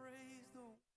praise the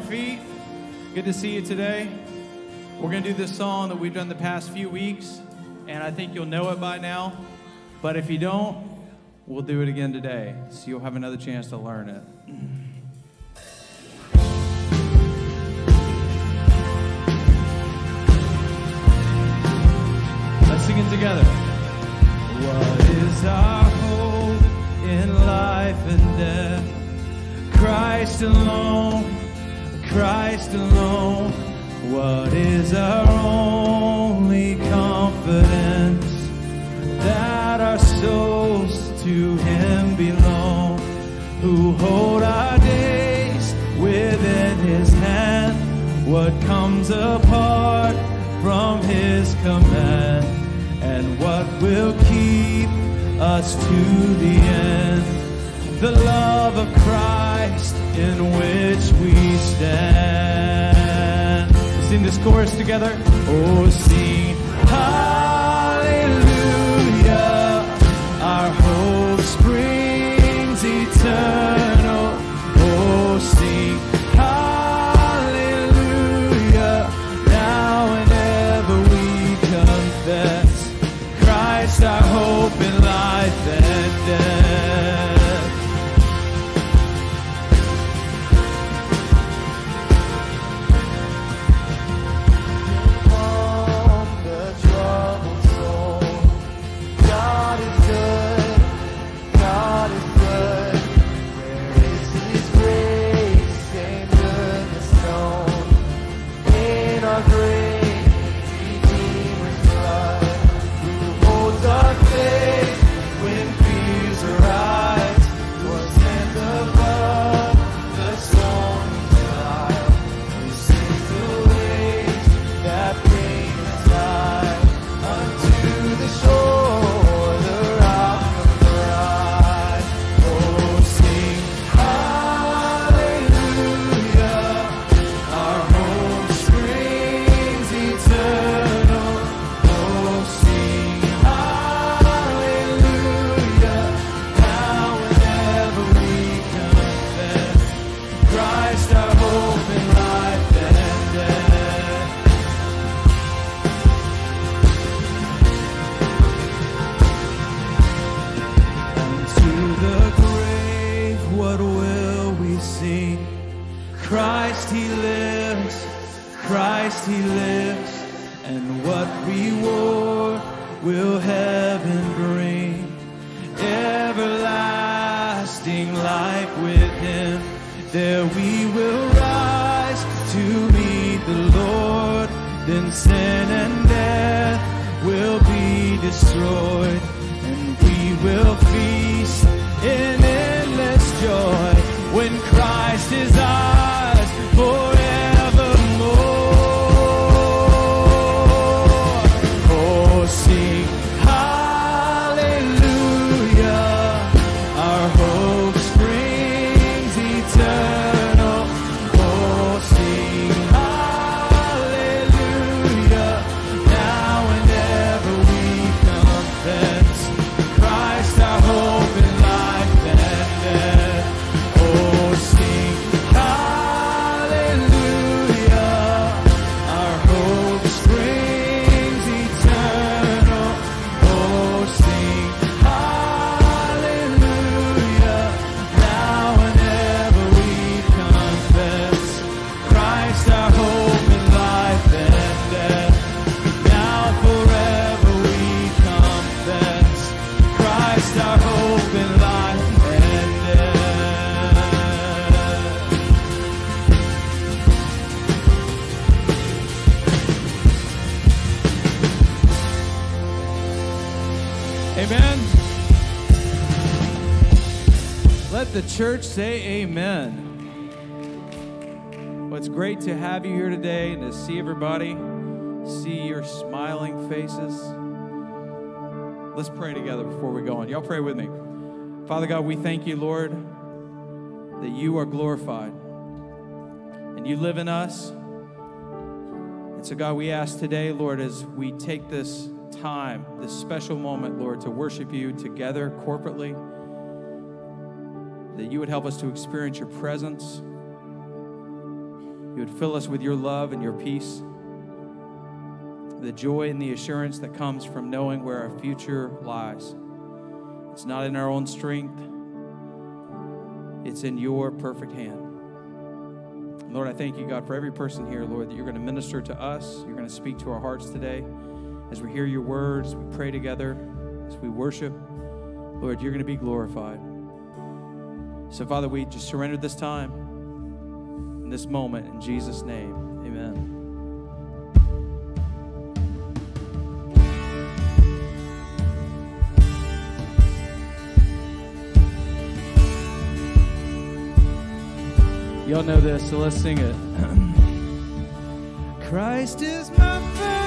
our feet. Good to see you today. We're going to do this song that we've done the past few weeks, and I think you'll know it by now. But if you don't, we'll do it again today, so you'll have another chance to learn it. Let's sing it together. What is our hope in life and death? Christ alone, Christ alone. What is our only confidence? That our souls to Him belong, who hold our days within His hand. What comes apart from His command, and what will keep us to the end? The love of Christ in which we stand. Sing this chorus together. Oh, sing hallelujah. Church say amen. Well, it's great to have you here today and to see everybody, see your smiling faces. Let's pray together before we go on. Y'all pray with me. Father God, we thank you, Lord, that you are glorified and you live in us. And so, God, we ask today, Lord, as we take this time, this special moment, Lord, to worship you together corporately, that you would help us to experience your presence. You would fill us with your love and your peace, the joy and the assurance that comes from knowing where our future lies. It's not in our own strength, it's in your perfect hand. Lord, I thank you, God, for every person here, Lord, that you're going to minister to us. You're going to speak to our hearts today as we hear your words, we pray together, as we worship. Lord, you're going to be glorified. So, Father, we just surrender this time, in this moment, in Jesus' name. Amen. Y'all know this, so let's sing it. Christ is my firm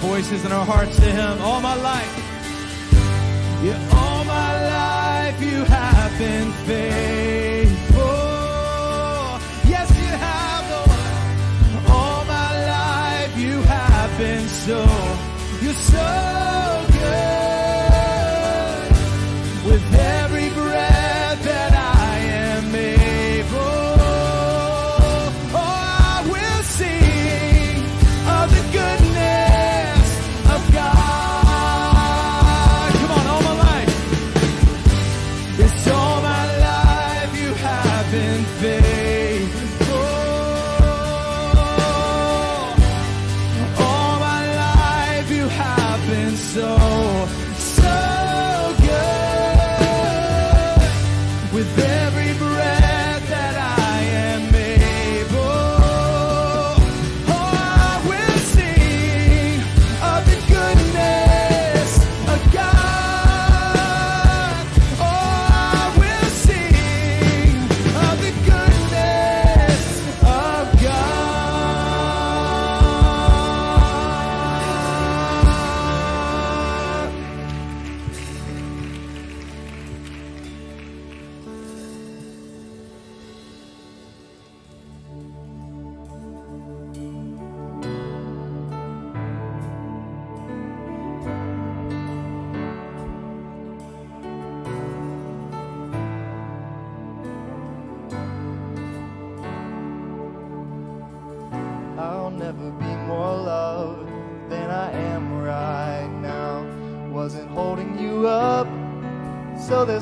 voices and our hearts to Him all my life.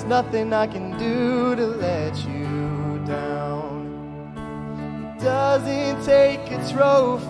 nothing I can do to let you down. It doesn't take a trophy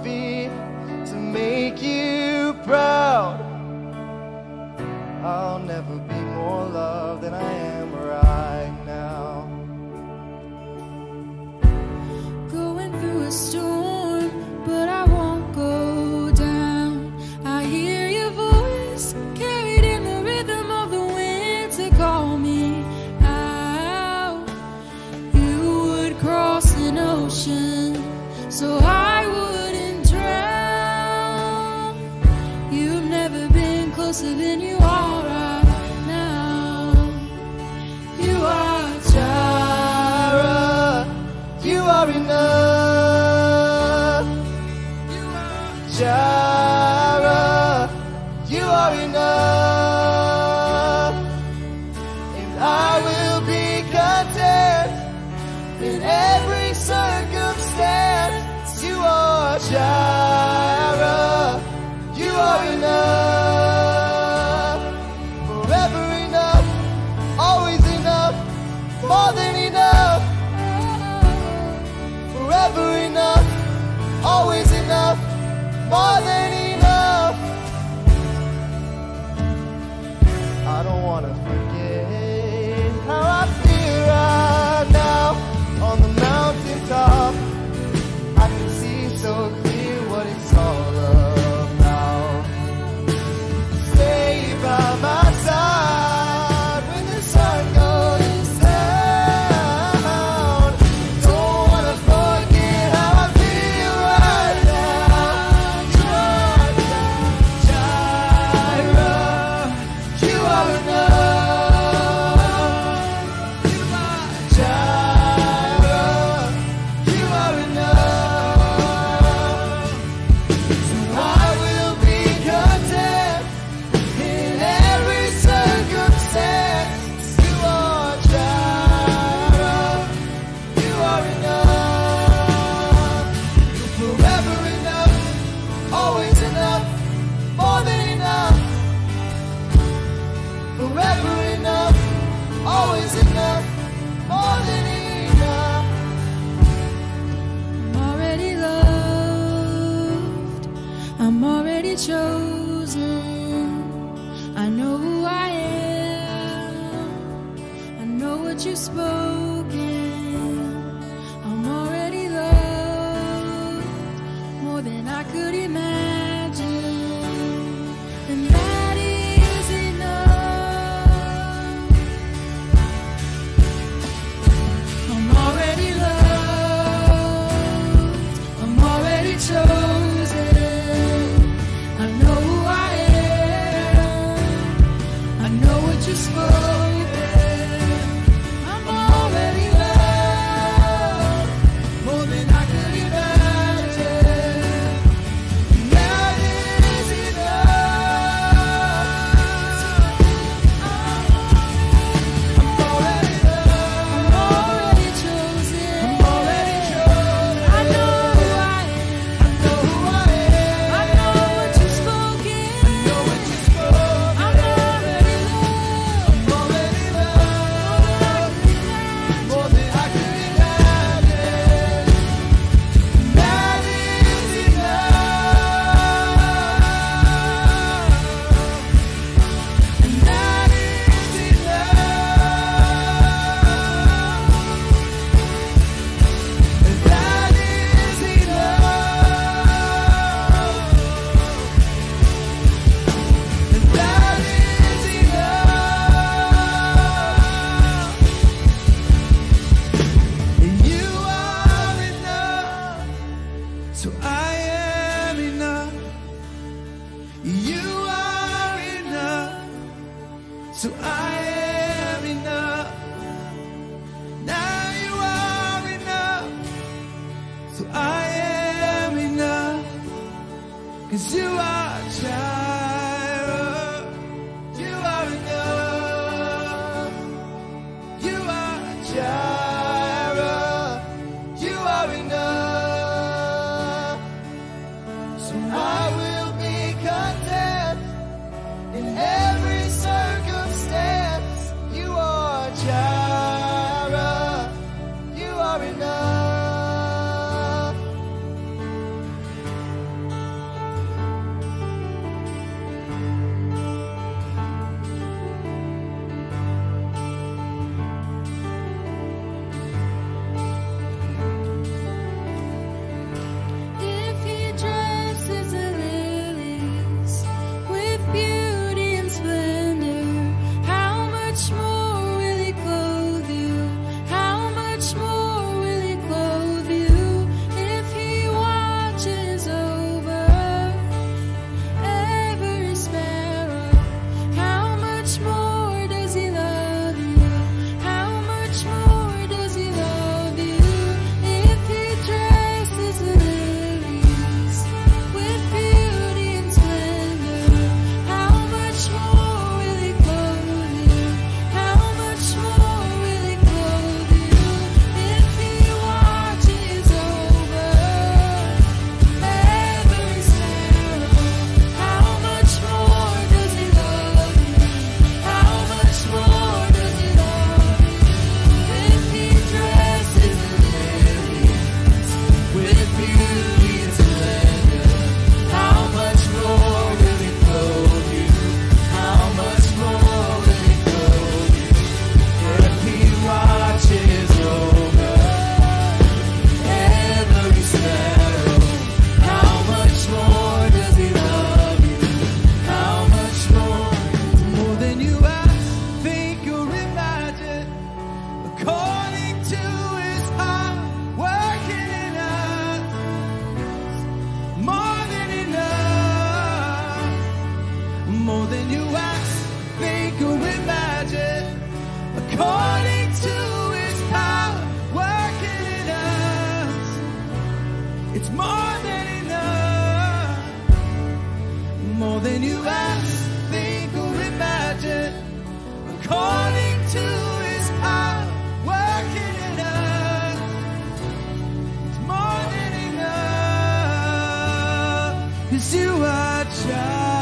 'cause you are Jireh,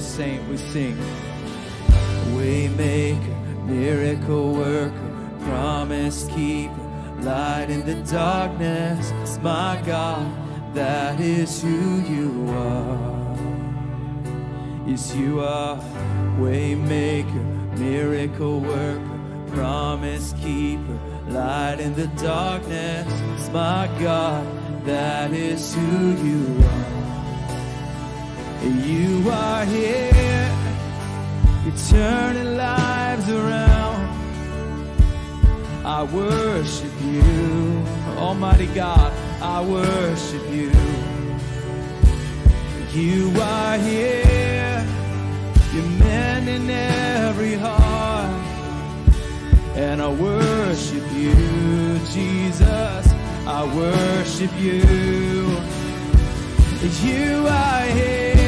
Saint we sing. Waymaker, miracle worker, promise keeper, light in the darkness. My God, that is who you are. Yes, you are waymaker, miracle worker, promise keeper, light in the darkness. My God, that is who you are. You are here, you're turning lives around. I worship you, Almighty God, I worship you. You are here, you're mending every heart. And I worship you, Jesus, I worship you. You are here,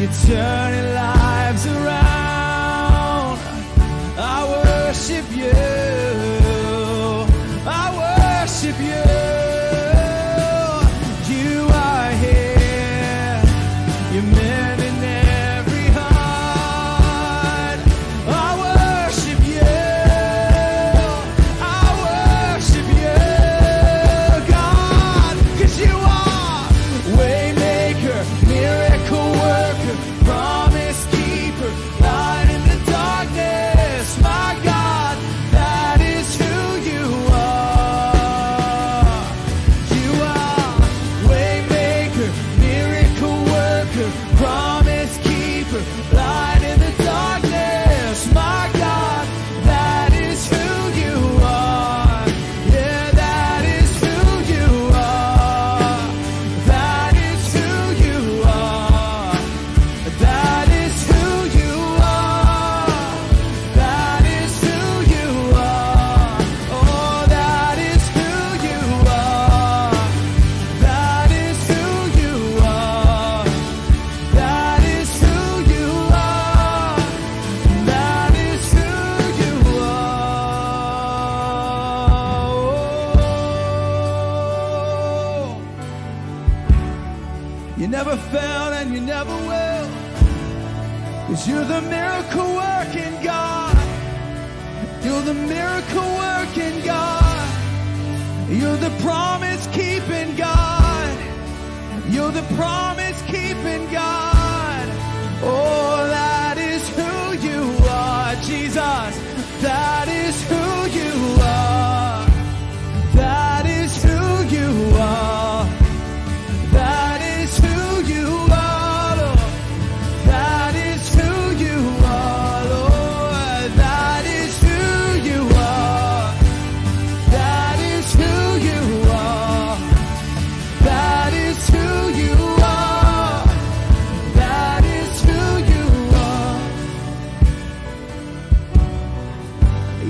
you're turning lives around. I worship you,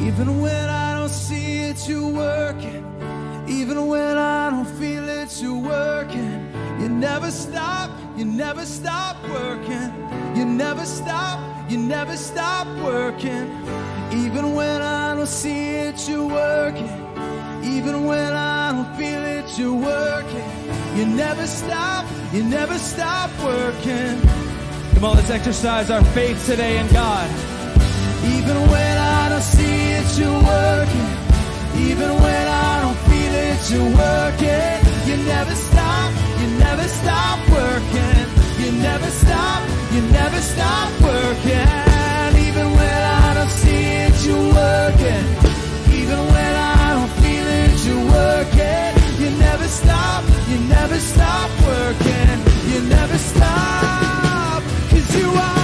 Even when I don't see it, you're working. Even when I don't feel it, you're working. You never stop, you never stop working. You never stop, you never stop working. Even when I don't see it, you're working. Even when I don't feel it, you're working. You never stop, you never stop working. Come on, let's exercise our faith today in God. Even when you're working. Even when I don't feel it, you're working. You never stop, you never stop working. You never stop, you never stop working. Even when I don't see it, you're working. Even when I don't feel it, you're working. You never stop, you never stop working. You never stop, cause you are.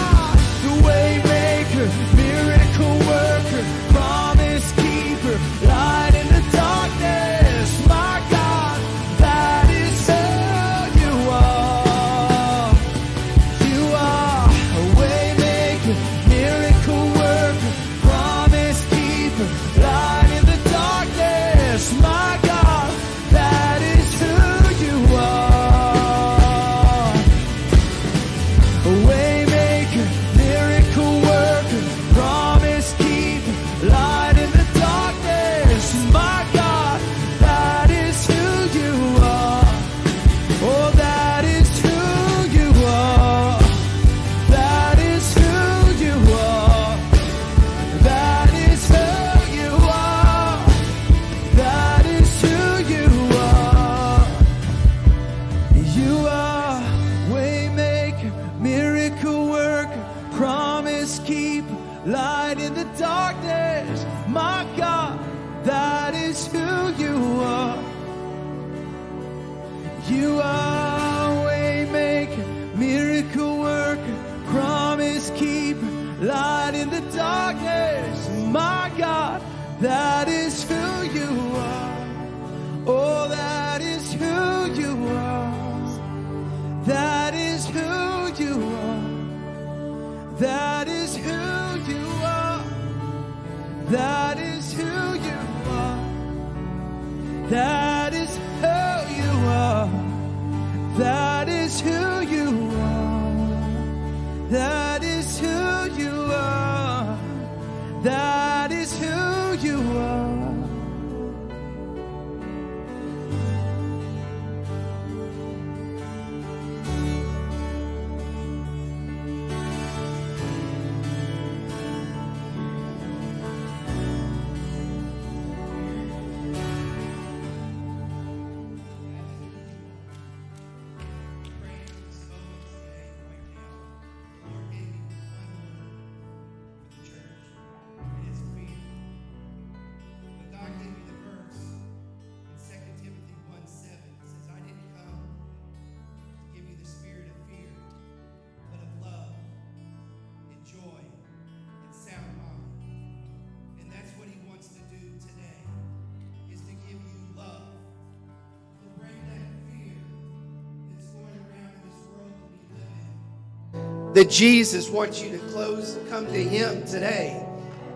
That Jesus wants you to close, come to him today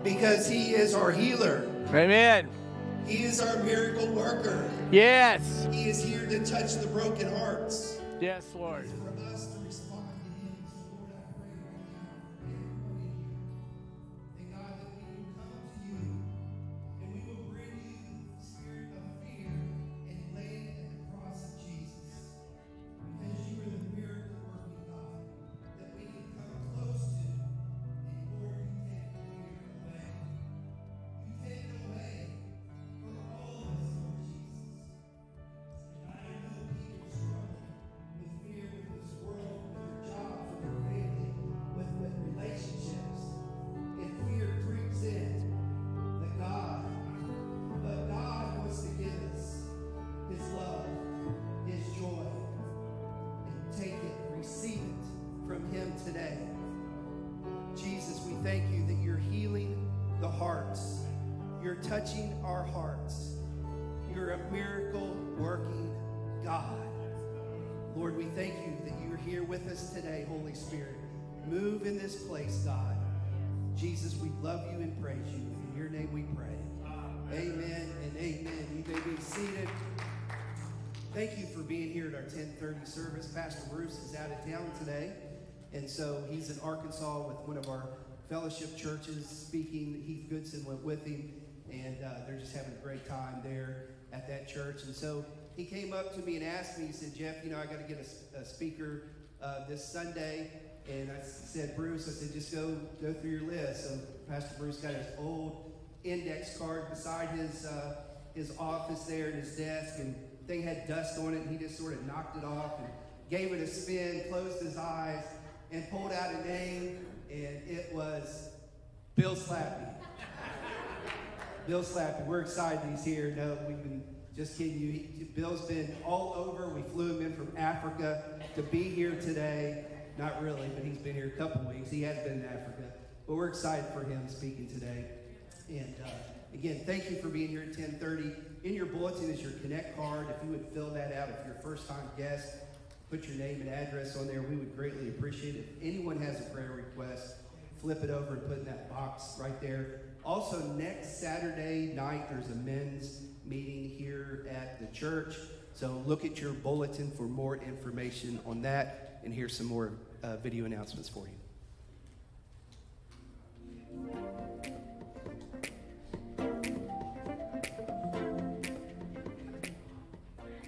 because he is our healer. Amen. He is our miracle worker. Yes. He is here to touch the broken hearts. Yes, Lord. Fellowship churches speaking. Heath Goodson went with him, and uh, they're just having a great time there at that church. And so he came up to me and asked me, he said, Jeff, you know, I got to get a, a speaker uh, this Sunday. And I said, Bruce, I said, just go go through your list. So Pastor Bruce got his old index card beside his uh, his office there at his desk, and thing had dust on it. And he just sort of knocked it off and gave it a spin, closed his eyes, and pulled out a name, and it was Bill Slappey. Bill Slappey, we're excited he's here. No, we've been just kidding you. He, Bill's been all over. We flew him in from Africa to be here today. Not really, but he's been here a couple weeks. He has been in Africa. But we're excited for him speaking today. And uh, again, thank you for being here at 1030. In your bulletin is your Connect card. If you would fill that out, if you're a first-time guest, put your name and address on there. We would greatly appreciate it. If anyone has a prayer request, flip it over and put in that box right there. Also, next Saturday night, there's a men's meeting here at the church. So look at your bulletin for more information on that. And here's some more uh, video announcements for you.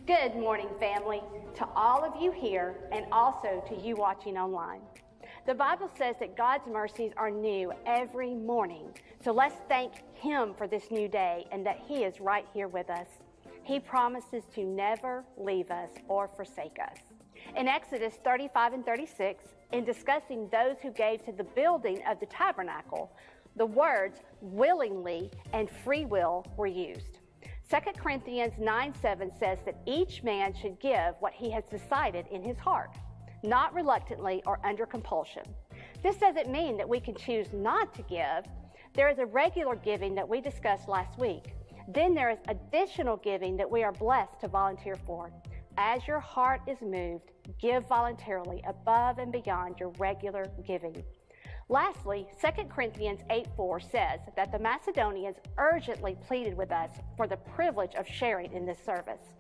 Good morning, family, to all of you here and also to you watching online. The Bible says that God's mercies are new every morning. So let's thank Him for this new day and that He is right here with us. He promises to never leave us or forsake us. In Exodus 35 and 36, in discussing those who gave to the building of the tabernacle, the words willingly and free will were used. 2 Corinthians 9 7 says that each man should give what he has decided in his heart, not reluctantly or under compulsion. This doesn't mean that we can choose not to give. There is a regular giving that we discussed last week. Then there is additional giving that we are blessed to volunteer for. As your heart is moved, give voluntarily above and beyond your regular giving. Lastly, 2 Corinthians 8 4 says that the Macedonians urgently pleaded with us for the privilege of sharing in this service.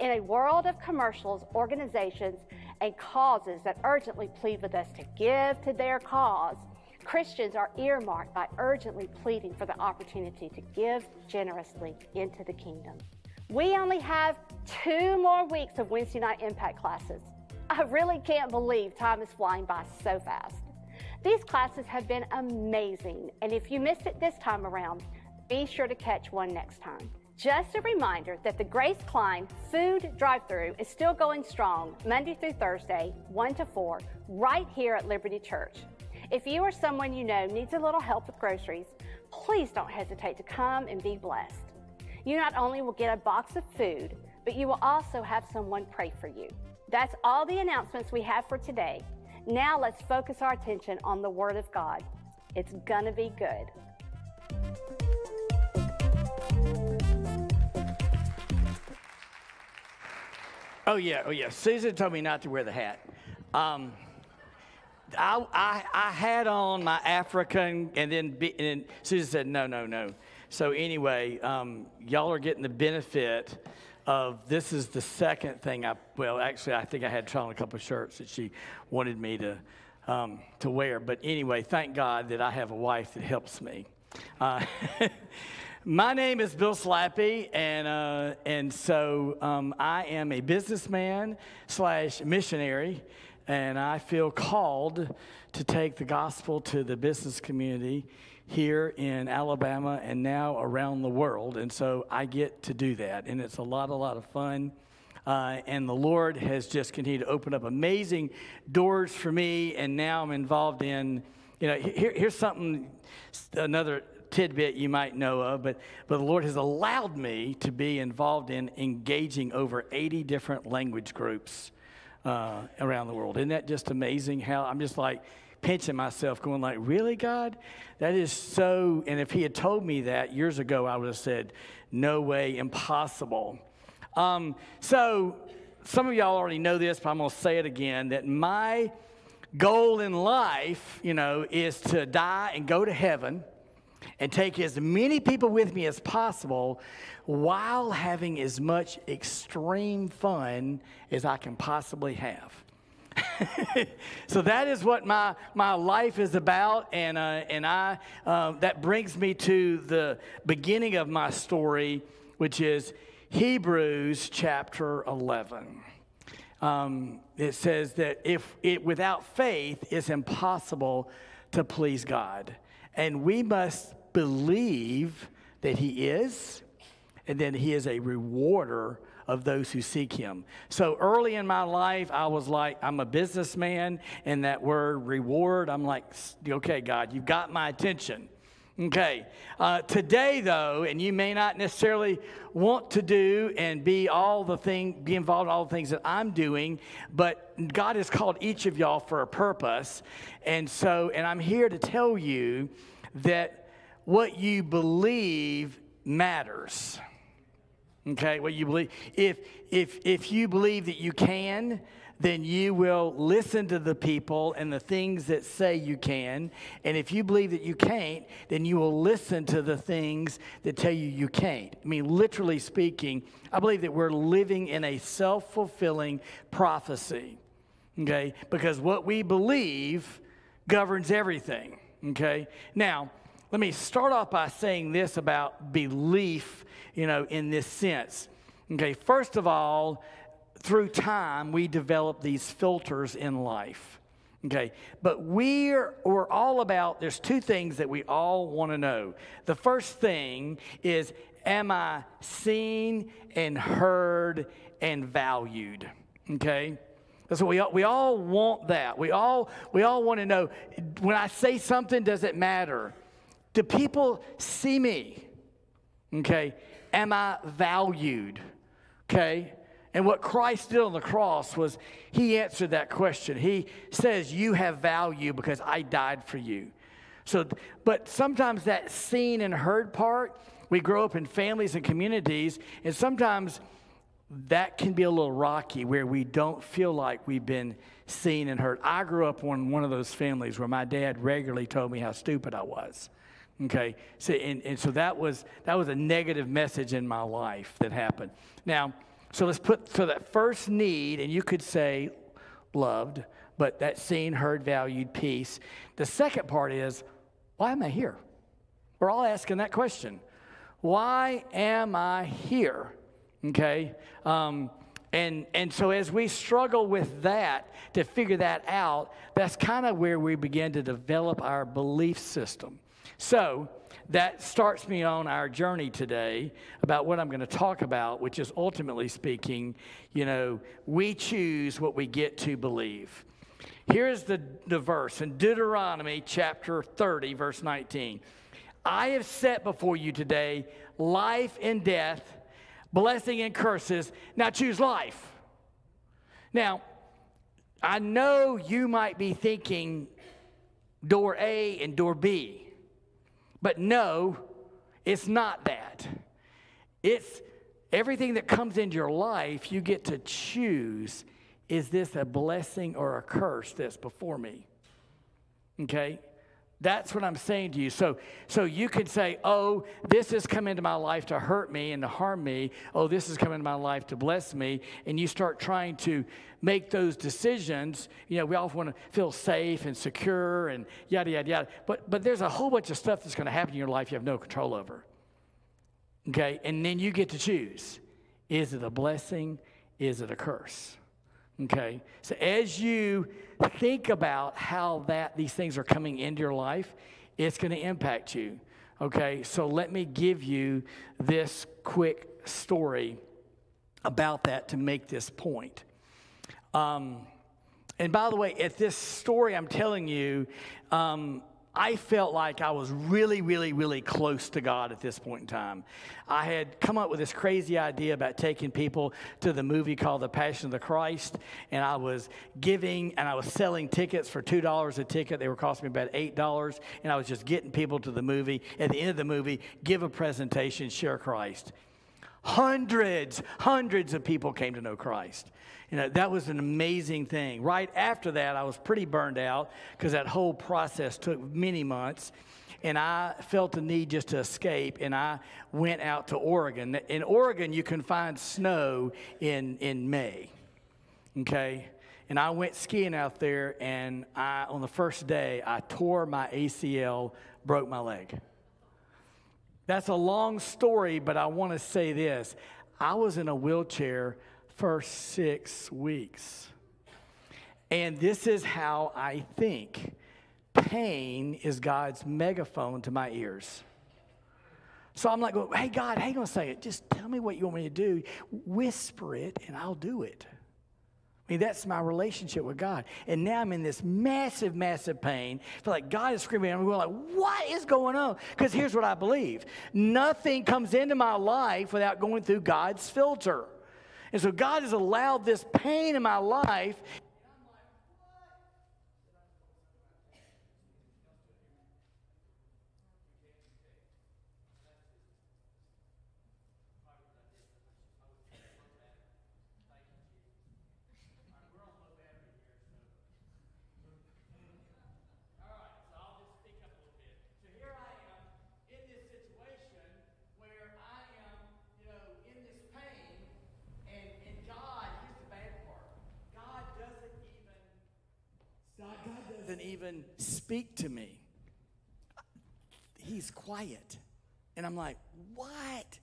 In a world of commercials, organizations, and causes that urgently plead with us to give to their cause, Christians are earmarked by urgently pleading for the opportunity to give generously into the kingdom. We only have two more weeks of Wednesday night impact classes. I really can't believe time is flying by so fast. These classes have been amazing, and if you missed it this time around, be sure to catch one next time. Just a reminder that the Grace Klein food drive through is still going strong Monday through Thursday, 1 to 4, right here at Liberty Church. If you or someone you know needs a little help with groceries, please don't hesitate to come and be blessed. You not only will get a box of food, but you will also have someone pray for you. That's all the announcements we have for today. Now let's focus our attention on the Word of God. It's gonna be good. Oh yeah, oh yeah. Susan told me not to wear the hat. Um, I, I, I had on my African, and then, be, and then Susan said no, no, no. So anyway, um, y'all are getting the benefit of this is the second thing I well actually I think I had tried on a couple of shirts that she wanted me to um, to wear. But anyway, thank God that I have a wife that helps me. Uh, My name is Bill Slappey, and uh, and so um, I am a businessman slash missionary, and I feel called to take the gospel to the business community here in Alabama and now around the world, and so I get to do that, and it's a lot, a lot of fun. Uh, and the Lord has just continued to open up amazing doors for me, and now I'm involved in, you know, here, here's something, another tidbit you might know of, but, but the Lord has allowed me to be involved in engaging over 80 different language groups uh, around the world. Isn't that just amazing how I'm just like pinching myself going like, really, God? That is so, and if he had told me that years ago, I would have said, no way, impossible. Um, so some of y'all already know this, but I'm going to say it again, that my goal in life, you know, is to die and go to heaven – and take as many people with me as possible while having as much extreme fun as I can possibly have. so that is what my, my life is about, and, uh, and I, uh, that brings me to the beginning of my story, which is Hebrews chapter 11. Um, it says that if it, without faith, it's impossible to please God. And we must believe that He is, and then He is a rewarder of those who seek Him. So early in my life, I was like, I'm a businessman, and that word reward, I'm like, okay, God, you've got my attention. Okay. Uh, today, though, and you may not necessarily want to do and be all the thing, be involved in all the things that I'm doing, but God has called each of y'all for a purpose, and so, and I'm here to tell you that what you believe matters. Okay, what you believe. If if if you believe that you can, then you will listen to the people and the things that say you can. And if you believe that you can't, then you will listen to the things that tell you you can't. I mean, literally speaking, I believe that we're living in a self fulfilling prophecy. Okay? Because what we believe governs everything. Okay? Now, let me start off by saying this about belief, you know, in this sense. Okay, first of all, through time, we develop these filters in life. Okay, but we're, we're all about, there's two things that we all want to know. The first thing is, am I seen and heard and valued? Okay, That's what we all, we all want that. We all, we all want to know when I say something, does it matter? Do people see me? Okay. Am I valued? Okay. And what Christ did on the cross was he answered that question. He says, You have value because I died for you. So, but sometimes that seen and heard part, we grow up in families and communities, and sometimes that can be a little rocky where we don't feel like we've been seen and heard. I grew up in one of those families where my dad regularly told me how stupid I was. Okay, so and, and so that was that was a negative message in my life that happened. Now, so let's put so that first need, and you could say loved, but that seen, heard, valued, peace. The second part is, why am I here? We're all asking that question. Why am I here? Okay? Um, and, and so as we struggle with that to figure that out, that's kind of where we begin to develop our belief system. So that starts me on our journey today about what I'm going to talk about, which is ultimately speaking, you know, we choose what we get to believe. Here's the, the verse in Deuteronomy chapter 30, verse 19. I have set before you today life and death, blessing and curses. Now choose life. Now, I know you might be thinking door A and door B, but no, it's not that. It's everything that comes into your life, you get to choose is this a blessing or a curse that's before me? Okay? That's what I'm saying to you. So, so you can say, oh, this has come into my life to hurt me and to harm me. Oh, this has come into my life to bless me. And you start trying to make those decisions. You know, we all want to feel safe and secure and yada, yada, yada. But, but there's a whole bunch of stuff that's going to happen in your life you have no control over. Okay? And then you get to choose is it a blessing? Is it a curse? Okay? So as you think about how that these things are coming into your life, it's going to impact you. Okay? So let me give you this quick story about that to make this point. Um, and by the way, at this story I'm telling you, um, I felt like I was really, really, really close to God at this point in time. I had come up with this crazy idea about taking people to the movie called The Passion of the Christ, and I was giving and I was selling tickets for $2 a ticket. They were costing me about $8, and I was just getting people to the movie. At the end of the movie, give a presentation, share Christ. Hundreds, hundreds of people came to know Christ. You know, that was an amazing thing. Right after that, I was pretty burned out because that whole process took many months. And I felt the need just to escape, and I went out to Oregon. In Oregon, you can find snow in, in May. Okay? And I went skiing out there, and I, on the first day, I tore my ACL, broke my leg. That's a long story, but I want to say this. I was in a wheelchair for six weeks. And this is how I think pain is God's megaphone to my ears. So I'm like, hey, God, hang on a second. Just tell me what you want me to do. Whisper it, and I'll do it. I mean, that's my relationship with God. And now I'm in this massive, massive pain. I feel like God is screaming. I'm going like, what is going on? Because here's what I believe. Nothing comes into my life without going through God's filter. And so God has allowed this pain in my life doesn't even speak to me. He's quiet. And I'm like, what?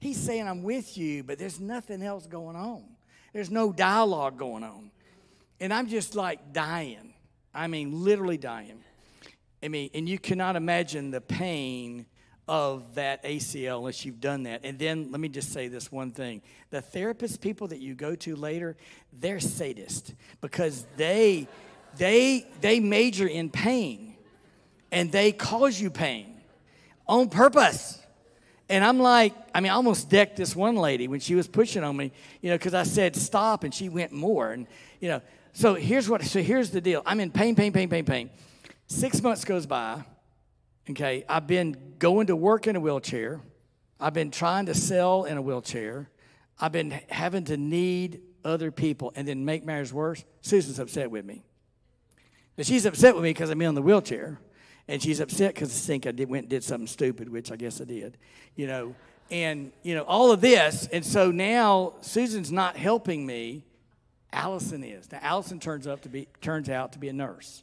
He's saying, I'm with you, but there's nothing else going on. There's no dialogue going on. And I'm just like dying. I mean, literally dying. I mean, and you cannot imagine the pain of that ACL unless you've done that. And then let me just say this one thing. The therapist people that you go to later, they're sadists because they they they major in pain and they cause you pain on purpose. And I'm like, I mean, I almost decked this one lady when she was pushing on me, you know, because I said stop and she went more. And, you know, so here's what, so here's the deal. I'm in pain, pain, pain, pain, pain. Six months goes by. Okay. I've been going to work in a wheelchair. I've been trying to sell in a wheelchair. I've been having to need other people. And then make matters worse, Susan's upset with me. But she's upset with me because I'm in the wheelchair and she's upset because I think I did, went and did something stupid, which I guess I did, you know, and you know all of this, and so now Susan's not helping me. Allison is now. Allison turns up to be turns out to be a nurse,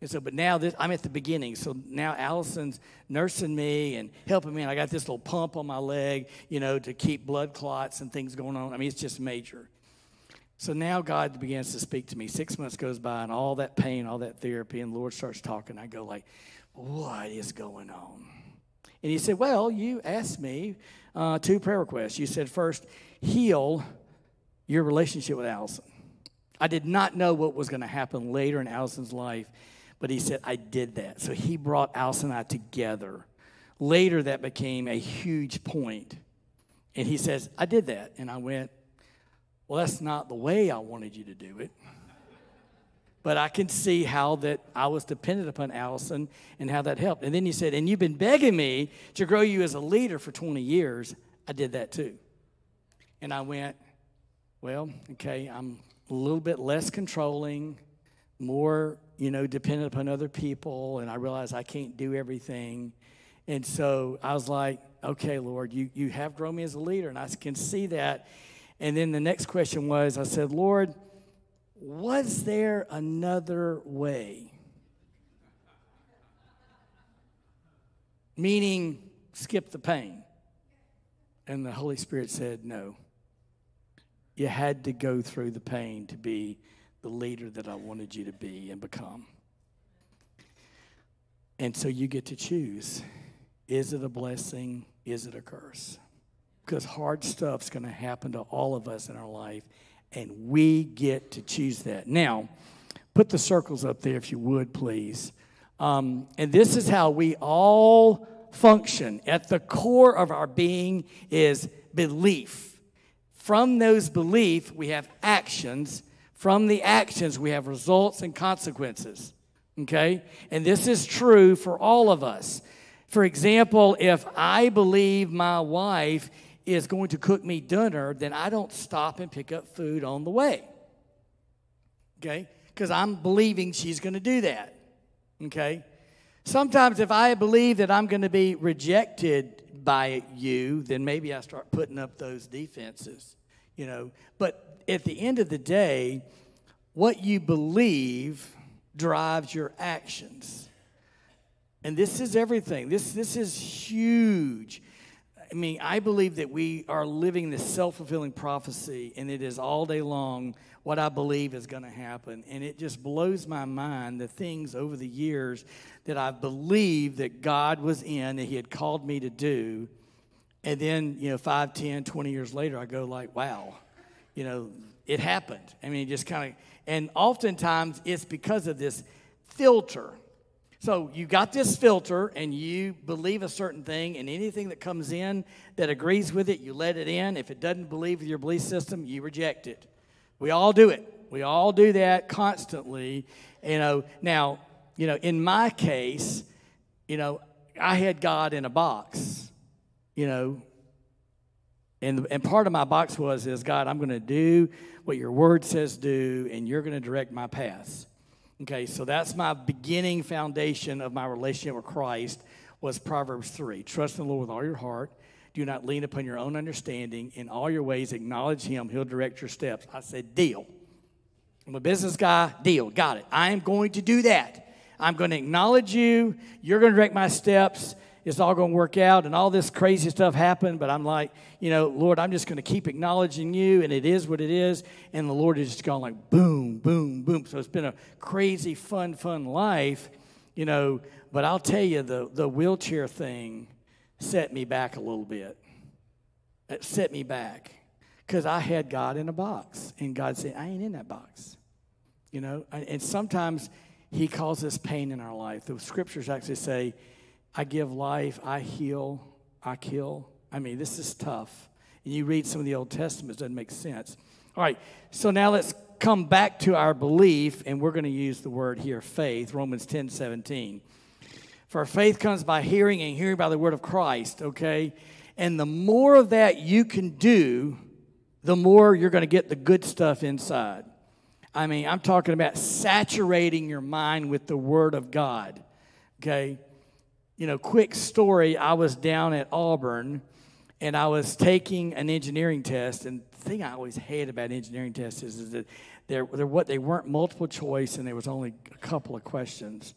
and so but now this I'm at the beginning. So now Allison's nursing me and helping me, and I got this little pump on my leg, you know, to keep blood clots and things going on. I mean, it's just major. So now God begins to speak to me. Six months goes by, and all that pain, all that therapy, and the Lord starts talking. I go like, "What is going on?" And He said, "Well, you asked me uh, two prayer requests. You said first, heal your relationship with Allison. I did not know what was going to happen later in Allison's life, but He said I did that. So He brought Allison and I together. Later, that became a huge point, and He says, "I did that," and I went. Well, that's not the way I wanted you to do it. But I can see how that I was dependent upon Allison and how that helped. And then he said, And you've been begging me to grow you as a leader for 20 years. I did that too. And I went, Well, okay, I'm a little bit less controlling, more, you know, dependent upon other people. And I realized I can't do everything. And so I was like, Okay, Lord, you, you have grown me as a leader. And I can see that. And then the next question was I said, Lord, was there another way? Meaning, skip the pain. And the Holy Spirit said, No. You had to go through the pain to be the leader that I wanted you to be and become. And so you get to choose is it a blessing? Is it a curse? Because hard stuff's going to happen to all of us in our life, and we get to choose that. Now, put the circles up there if you would, please. Um, and this is how we all function. At the core of our being is belief. From those beliefs, we have actions. From the actions, we have results and consequences. Okay? And this is true for all of us. For example, if I believe my wife is going to cook me dinner, then I don't stop and pick up food on the way. Okay? Because I'm believing she's going to do that. Okay? Sometimes if I believe that I'm going to be rejected by you, then maybe I start putting up those defenses, you know. But at the end of the day, what you believe drives your actions. And this is everything. This, this is huge. I mean, I believe that we are living this self fulfilling prophecy, and it is all day long what I believe is going to happen. And it just blows my mind the things over the years that I've believed that God was in, that He had called me to do. And then, you know, 5, 10, 20 years later, I go, like, wow, you know, it happened. I mean, just kind of, and oftentimes it's because of this filter so you got this filter and you believe a certain thing, and anything that comes in that agrees with it, you let it in. If it doesn't believe with your belief system, you reject it. We all do it. We all do that constantly. You know, now, you know, in my case, you know, I had God in a box, you know, and, and part of my box was is God, I'm going to do what your word says do, and you're going to direct my paths. Okay, so that's my beginning foundation of my relationship with Christ was Proverbs 3. Trust in the Lord with all your heart. Do not lean upon your own understanding. In all your ways, acknowledge Him. He'll direct your steps. I said, deal. I'm a business guy. Deal. Got it. I am going to do that. I'm going to acknowledge you. You're going to direct my steps it's all going to work out and all this crazy stuff happened but i'm like you know lord i'm just going to keep acknowledging you and it is what it is and the lord has just gone like boom boom boom so it's been a crazy fun fun life you know but i'll tell you the, the wheelchair thing set me back a little bit. It set me back because I had God in a box, and God said, I ain't in that box. You know, and sometimes He causes pain in our life. The scriptures actually say, I give life, I heal, I kill. I mean, this is tough. And you read some of the Old Testament, it doesn't make sense. All right, so now let's come back to our belief, and we're going to use the word here, faith, Romans 10 17. For faith comes by hearing, and hearing by the word of Christ, okay? And the more of that you can do, the more you're going to get the good stuff inside. I mean, I'm talking about saturating your mind with the Word of God. Okay? You know, quick story I was down at Auburn and I was taking an engineering test. And the thing I always hate about engineering tests is, is that they're, they're what they weren't multiple choice and there was only a couple of questions.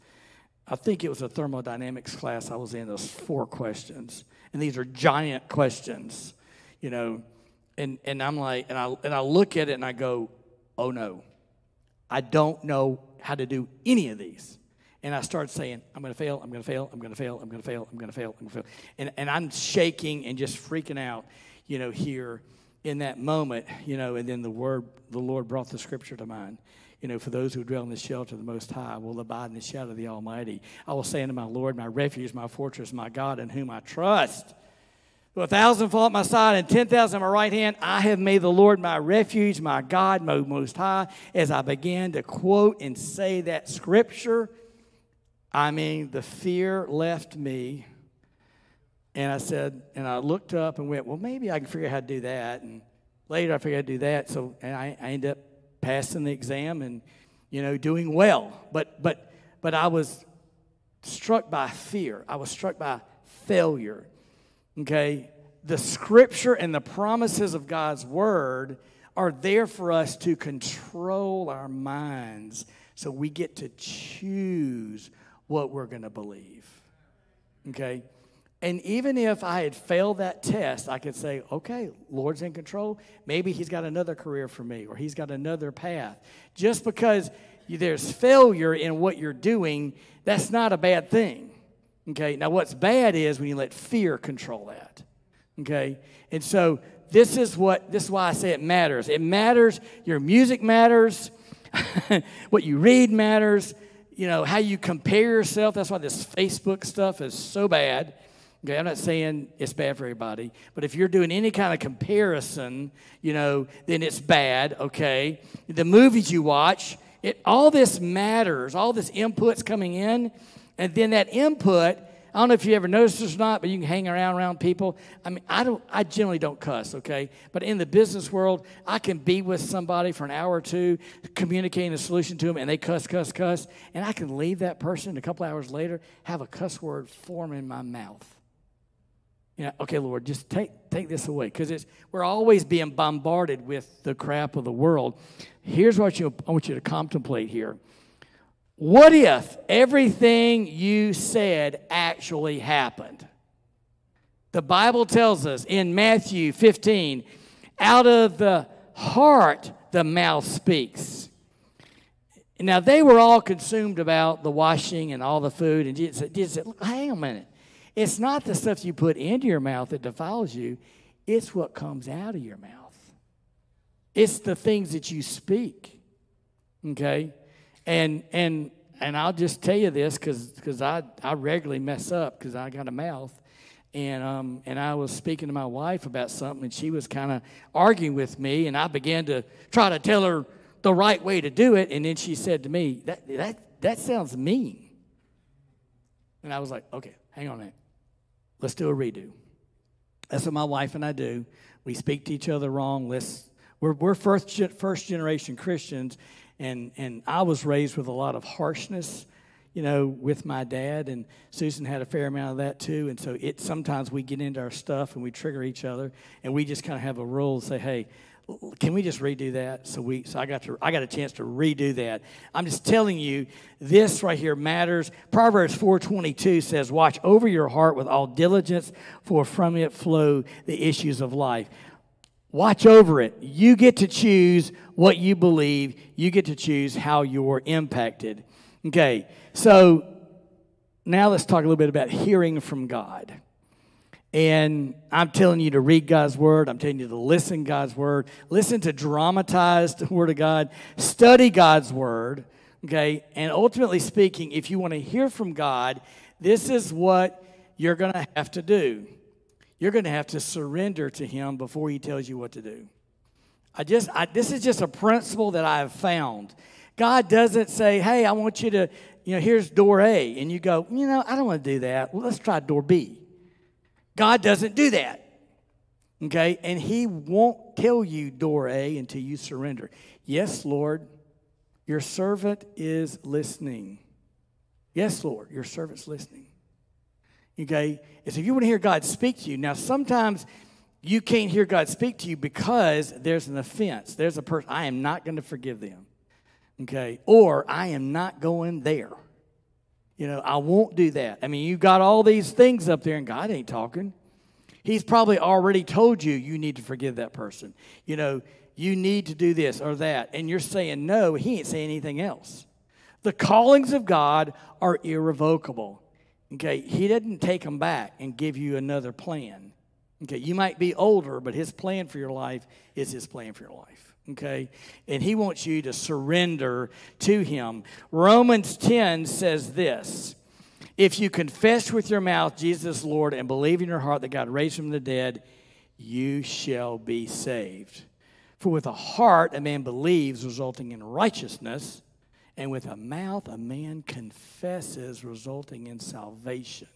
I think it was a thermodynamics class I was in. Those four questions, and these are giant questions, you know. And and I'm like, and I and I look at it and I go, oh no, I don't know how to do any of these. And I start saying, I'm going to fail, I'm going to fail, I'm going to fail, I'm going to fail, I'm going to fail, I'm going to fail. And, and I'm shaking and just freaking out, you know, here in that moment, you know, and then the word, the Lord brought the scripture to mind. You know, for those who dwell in the shelter of the Most High will abide in the shadow of the Almighty. I will say unto my Lord, my refuge, my fortress, my God, in whom I trust. Though a thousand fall at my side and ten thousand at my right hand, I have made the Lord my refuge, my God, my Most High. As I began to quote and say that scripture, I mean, the fear left me. And I said, and I looked up and went, well, maybe I can figure out how to do that. And later I figured to do that. So, and I, I ended up passing the exam and you know doing well but but but i was struck by fear i was struck by failure okay the scripture and the promises of god's word are there for us to control our minds so we get to choose what we're going to believe okay and even if I had failed that test, I could say, okay, Lord's in control. Maybe He's got another career for me or He's got another path. Just because there's failure in what you're doing, that's not a bad thing. Okay, now what's bad is when you let fear control that. Okay, and so this is what this is why I say it matters. It matters, your music matters, what you read matters, you know, how you compare yourself. That's why this Facebook stuff is so bad Okay, I'm not saying it's bad for everybody, but if you're doing any kind of comparison, you know, then it's bad, okay? The movies you watch, it, all this matters, all this input's coming in, and then that input, I don't know if you ever noticed this or not, but you can hang around around people. I mean, I don't I generally don't cuss, okay? But in the business world, I can be with somebody for an hour or two, communicating a solution to them, and they cuss, cuss, cuss, and I can leave that person a couple hours later, have a cuss word form in my mouth. You know, okay, Lord, just take, take this away. Because it's we're always being bombarded with the crap of the world. Here's what you, I want you to contemplate here. What if everything you said actually happened? The Bible tells us in Matthew 15, out of the heart the mouth speaks. Now, they were all consumed about the washing and all the food. And Jesus, Jesus said, hang on a minute. It's not the stuff you put into your mouth that defiles you, it's what comes out of your mouth. It's the things that you speak. Okay? And and and I'll just tell you this because I, I regularly mess up because I got a mouth. And, um, and I was speaking to my wife about something, and she was kind of arguing with me, and I began to try to tell her the right way to do it. And then she said to me, That, that, that sounds mean. And I was like, Okay, hang on a minute. Let's do a redo. That's what my wife and I do. We speak to each other wrong. Let's, we're, we're first, first generation Christians, and, and I was raised with a lot of harshness, you know, with my dad, and Susan had a fair amount of that too. And so it sometimes we get into our stuff and we trigger each other, and we just kind of have a rule and say, hey, can we just redo that? So we, so I got to, I got a chance to redo that. I'm just telling you, this right here matters. Proverbs 4:22 says, "Watch over your heart with all diligence, for from it flow the issues of life." Watch over it. You get to choose what you believe. You get to choose how you're impacted. Okay, so now let's talk a little bit about hearing from God. And I'm telling you to read God's word. I'm telling you to listen God's word. Listen to dramatized word of God. Study God's word. Okay. And ultimately speaking, if you want to hear from God, this is what you're going to have to do. You're going to have to surrender to Him before He tells you what to do. I just, I, this is just a principle that I have found. God doesn't say, hey, I want you to, you know, here's door A. And you go, you know, I don't want to do that. Well, let's try door B. God doesn't do that. Okay? And He won't tell you door A until you surrender. Yes, Lord, your servant is listening. Yes, Lord, your servant's listening. Okay? is if you want to hear God speak to you, now sometimes you can't hear God speak to you because there's an offense. There's a person, I am not going to forgive them. Okay? Or I am not going there. You know, I won't do that. I mean, you got all these things up there and God ain't talking. He's probably already told you you need to forgive that person. You know, you need to do this or that. And you're saying no, he ain't saying anything else. The callings of God are irrevocable. Okay, he didn't take them back and give you another plan. Okay, you might be older, but his plan for your life is his plan for your life. Okay, and he wants you to surrender to him. Romans 10 says this If you confess with your mouth Jesus Lord and believe in your heart that God raised him from the dead, you shall be saved. For with a heart a man believes, resulting in righteousness and with a mouth a man confesses, resulting in salvation.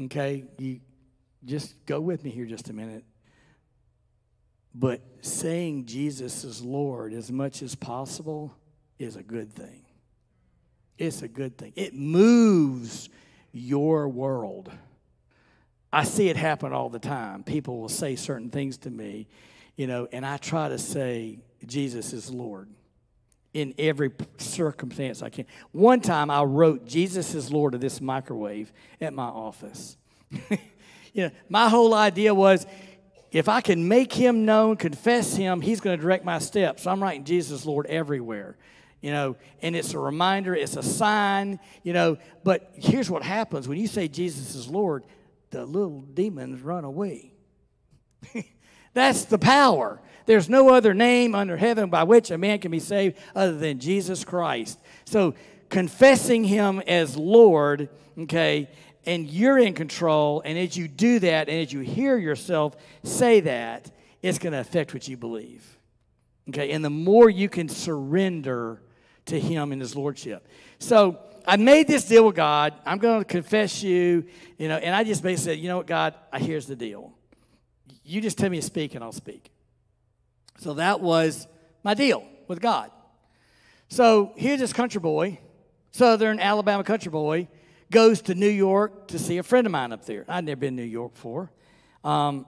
Okay, you just go with me here just a minute. But saying Jesus is Lord as much as possible is a good thing. It's a good thing. It moves your world. I see it happen all the time. People will say certain things to me, you know, and I try to say Jesus is Lord in every circumstance I can. One time I wrote Jesus is Lord of this microwave at my office. you know, my whole idea was if I can make him known, confess him, he's going to direct my steps. So I'm writing Jesus Lord everywhere. You know, and it's a reminder, it's a sign, you know, but here's what happens when you say Jesus is Lord, the little demons run away. That's the power. There's no other name under heaven by which a man can be saved other than Jesus Christ. So, confessing him as Lord, okay, and you're in control, and as you do that, and as you hear yourself say that, it's going to affect what you believe. Okay, and the more you can surrender to him in his lordship. So, I made this deal with God. I'm going to confess you, you know, and I just basically said, you know what, God, here's the deal. You just tell me to speak, and I'll speak. So that was my deal with God. So here's this country boy, Southern Alabama country boy, goes to New York to see a friend of mine up there. I'd never been to New York before. Um,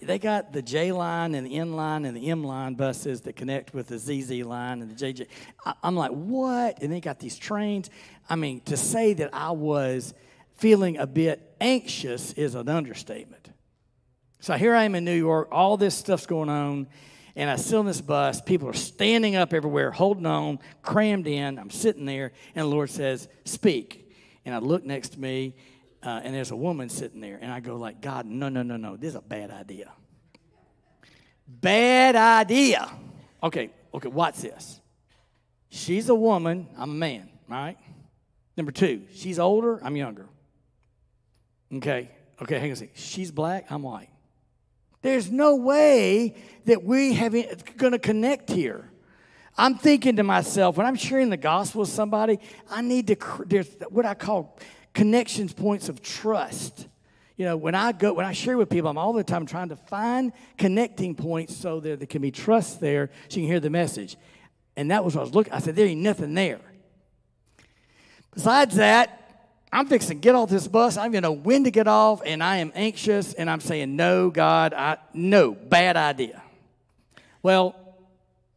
they got the J line and the N line and the M line buses that connect with the ZZ line and the JJ. I, I'm like, what? And they got these trains. I mean, to say that I was feeling a bit anxious is an understatement. So here I am in New York, all this stuff's going on and I sit on this bus. People are standing up everywhere, holding on, crammed in. I'm sitting there, and the Lord says, "Speak." And I look next to me, uh, and there's a woman sitting there, and I go like, "God, no, no, no, no. This is a bad idea. Bad idea." Okay, okay. Watch this. She's a woman. I'm a man. All right. Number two, she's older. I'm younger. Okay. Okay. Hang on a second. She's black. I'm white. There's no way that we have going to connect here. I'm thinking to myself when I'm sharing the gospel with somebody, I need to there's what I call connections points of trust. You know, when I go when I share with people, I'm all the time trying to find connecting points so that there can be trust there so you can hear the message. And that was what I was looking. I said, there ain't nothing there. Besides that, I'm fixing to get off this bus. I don't even know when to get off, and I am anxious, and I'm saying, No, God, I no, bad idea. Well,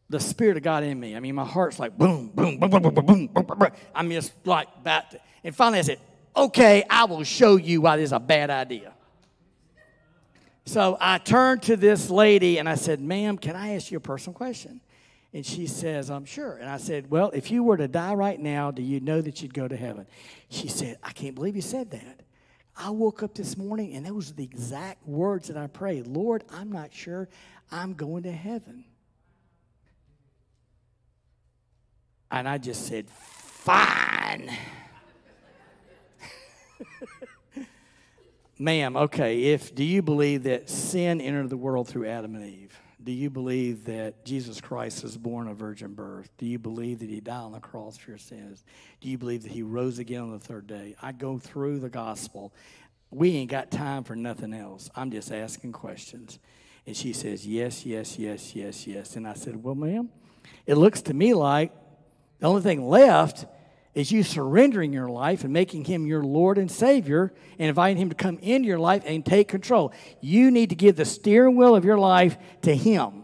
the Spirit of God in me, I mean, my heart's like boom, boom, boom, boom, boom, boom, boom, boom, boom. I'm just like that. And finally I said, Okay, I will show you why this is a bad idea. So I turned to this lady and I said, Ma'am, can I ask you a personal question? And she says, I'm sure. And I said, Well, if you were to die right now, do you know that you'd go to heaven? She said, I can't believe you said that. I woke up this morning and those are the exact words that I prayed. Lord, I'm not sure I'm going to heaven. And I just said, Fine. Ma'am, okay, if do you believe that sin entered the world through Adam and Eve? Do you believe that Jesus Christ was born of virgin birth? Do you believe that he died on the cross for your sins? Do you believe that he rose again on the third day? I go through the gospel. We ain't got time for nothing else. I'm just asking questions. And she says, Yes, yes, yes, yes, yes. And I said, Well, ma'am, it looks to me like the only thing left is you surrendering your life and making him your Lord and Savior and inviting him to come into your life and take control. You need to give the steering wheel of your life to him.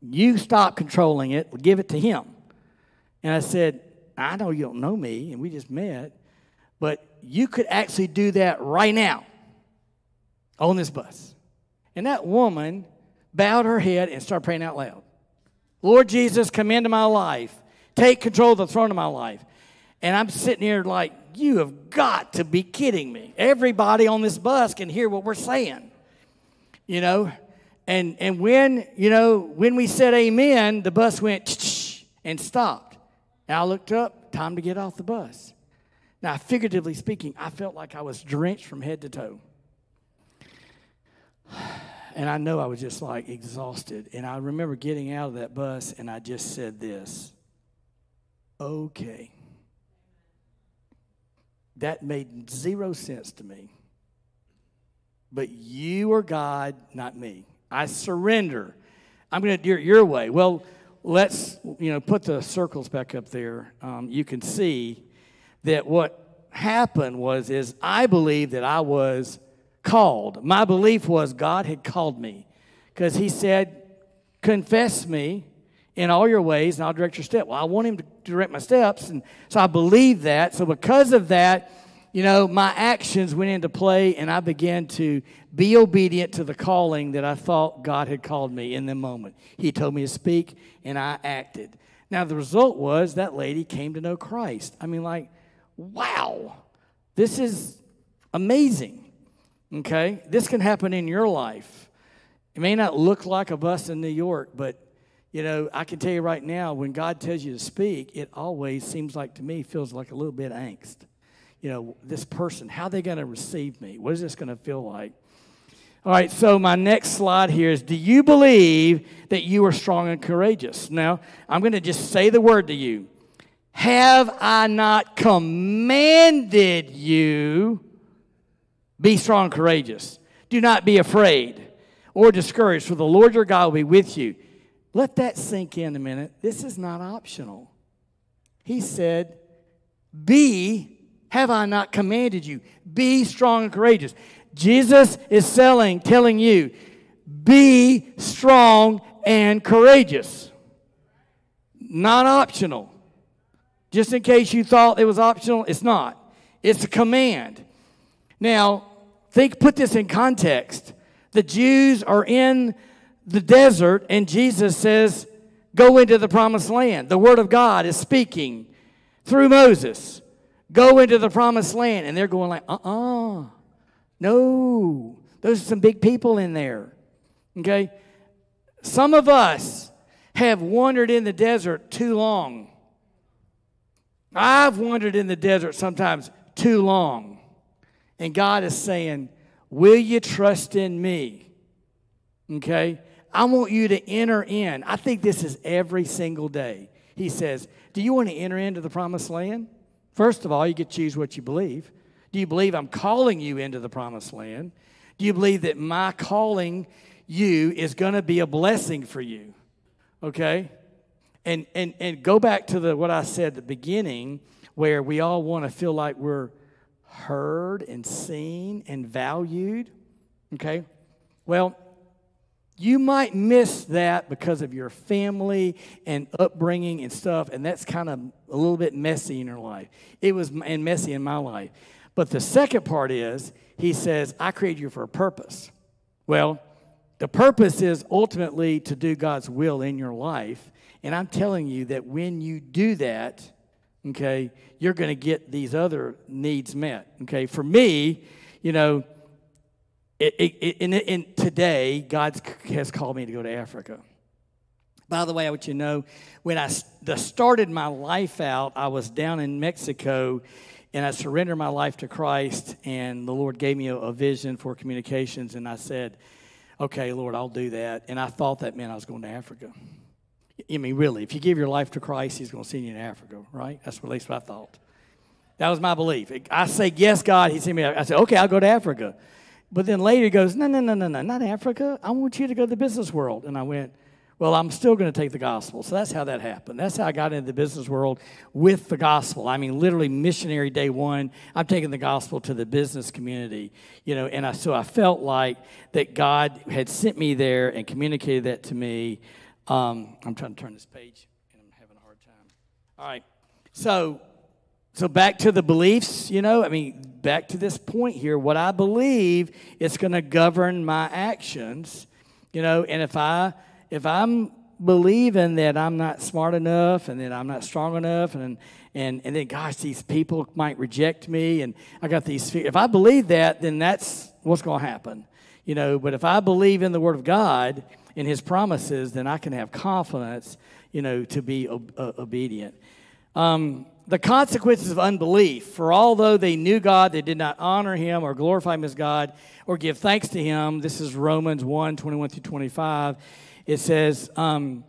You stop controlling it, give it to him. And I said, I know you don't know me, and we just met, but you could actually do that right now on this bus. And that woman bowed her head and started praying out loud Lord Jesus, come into my life. Take control of the throne of my life. And I'm sitting here like, you have got to be kidding me. Everybody on this bus can hear what we're saying. You know? And and when, you know, when we said amen, the bus went and stopped. And I looked up, time to get off the bus. Now, figuratively speaking, I felt like I was drenched from head to toe. And I know I was just like exhausted. And I remember getting out of that bus and I just said this okay. That made zero sense to me. But you are God, not me. I surrender. I'm going to do it your way. Well, let's you know put the circles back up there. Um, you can see that what happened was is I believe that I was called. My belief was God had called me because He said, "Confess me." In all your ways and I'll direct your step. Well, I want him to direct my steps. And so I believe that. So because of that, you know, my actions went into play and I began to be obedient to the calling that I thought God had called me in the moment. He told me to speak and I acted. Now, the result was that lady came to know Christ. I mean, like, wow, this is amazing. Okay? This can happen in your life. It may not look like a bus in New York, but you know, I can tell you right now, when God tells you to speak, it always seems like to me feels like a little bit of angst. You know, this person, how are they going to receive me? What is this going to feel like? All right, so my next slide here is Do you believe that you are strong and courageous? Now, I'm going to just say the word to you. Have I not commanded you be strong and courageous? Do not be afraid or discouraged, for the Lord your God will be with you. Let that sink in a minute. This is not optional. He said, Be, have I not commanded you? Be strong and courageous. Jesus is selling, telling you, be strong and courageous. Not optional. Just in case you thought it was optional, it's not. It's a command. Now, think put this in context. The Jews are in the desert, and Jesus says, Go into the promised land. The Word of God is speaking through Moses. Go into the promised land. And they're going like, uh uh No. Those are some big people in there. Okay? Some of us have wandered in the desert too long. I've wandered in the desert sometimes too long. And God is saying, Will you trust in me? Okay? I want you to enter in. I think this is every single day. He says, Do you want to enter into the promised land? First of all, you get to choose what you believe. Do you believe I'm calling you into the promised land? Do you believe that my calling you is going to be a blessing for you? Okay? And, and, and go back to the, what I said at the beginning, where we all want to feel like we're heard and seen and valued. Okay? Well, you might miss that because of your family and upbringing and stuff, and that's kind of a little bit messy in your life. It was and messy in my life. But the second part is, he says, I created you for a purpose. Well, the purpose is ultimately to do God's will in your life. And I'm telling you that when you do that, okay, you're going to get these other needs met. Okay, for me, you you know, it, it, in, in today, God has called me to go to Africa. By the way, I want you to know when I started my life out, I was down in Mexico and I surrendered my life to Christ, and the Lord gave me a, a vision for communications, and I said, Okay, Lord, I'll do that. And I thought that meant I was going to Africa. I mean, really, if you give your life to Christ, He's going to send you to Africa, right? That's at least what I thought. That was my belief. I say, Yes, God, He sent me. I said, Okay, I'll go to Africa. But then later he goes, No, no, no, no, no, not Africa. I want you to go to the business world. And I went, Well, I'm still going to take the gospel. So that's how that happened. That's how I got into the business world with the gospel. I mean, literally missionary day one. I'm taking the gospel to the business community, you know. And I, so I felt like that God had sent me there and communicated that to me. Um, I'm trying to turn this page, and I'm having a hard time. All right. So so back to the beliefs, you know, I mean, back to this point here, what I believe is going to govern my actions, you know, and if I if I'm believing that I'm not smart enough and that I'm not strong enough and and and then gosh, these people might reject me and I got these fears. If I believe that, then that's what's going to happen. You know, but if I believe in the word of God and his promises, then I can have confidence, you know, to be ob- obedient. Um, the consequences of unbelief. For although they knew God, they did not honor him or glorify him as God or give thanks to him. This is Romans 1 21 through 25. It says, um,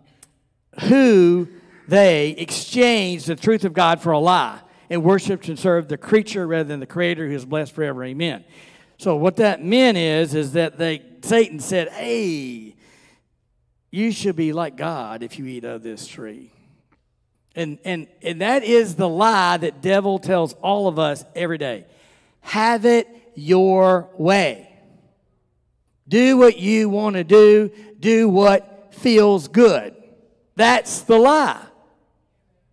Who they exchanged the truth of God for a lie and worshiped and served the creature rather than the creator who is blessed forever. Amen. So what that meant is, is that they Satan said, Hey, you should be like God if you eat of this tree. And, and, and that is the lie that devil tells all of us every day. Have it your way. Do what you want to do. Do what feels good. That's the lie.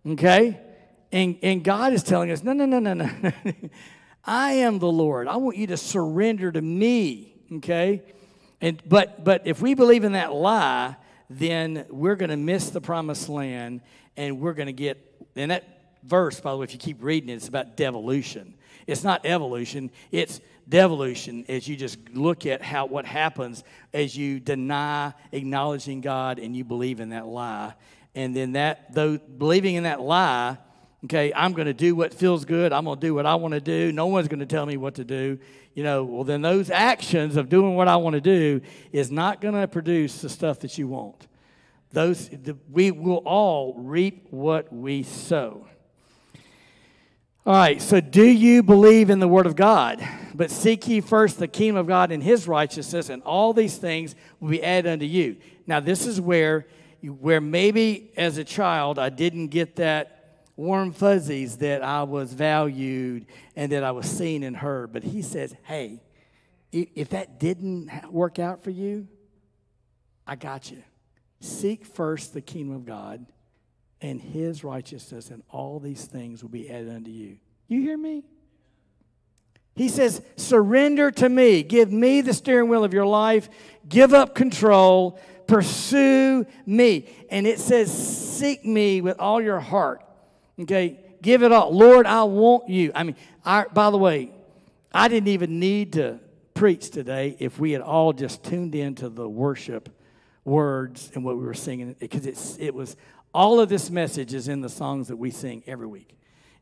Okay? And, and God is telling us, no, no, no, no, no. I am the Lord. I want you to surrender to me. Okay? And but but if we believe in that lie, then we're going to miss the promised land and we're going to get and that verse by the way if you keep reading it it's about devolution. It's not evolution it's devolution as you just look at how what happens as you deny acknowledging god and you believe in that lie. And then that though believing in that lie okay i'm going to do what feels good i'm going to do what i want to do no one's going to tell me what to do you know well then those actions of doing what i want to do is not going to produce the stuff that you want those the, we will all reap what we sow. All right so do you believe in the word of god? But seek ye first the kingdom of god and his righteousness and all these things will be added unto you. Now this is where where maybe as a child i didn't get that warm fuzzies that i was valued and that i was seen and heard. But he says hey if that didn't work out for you i got you Seek first the kingdom of God and his righteousness, and all these things will be added unto you. You hear me? He says, Surrender to me. Give me the steering wheel of your life. Give up control. Pursue me. And it says, Seek me with all your heart. Okay? Give it all. Lord, I want you. I mean, I, by the way, I didn't even need to preach today if we had all just tuned into the worship words and what we were singing because it's it was all of this message is in the songs that we sing every week.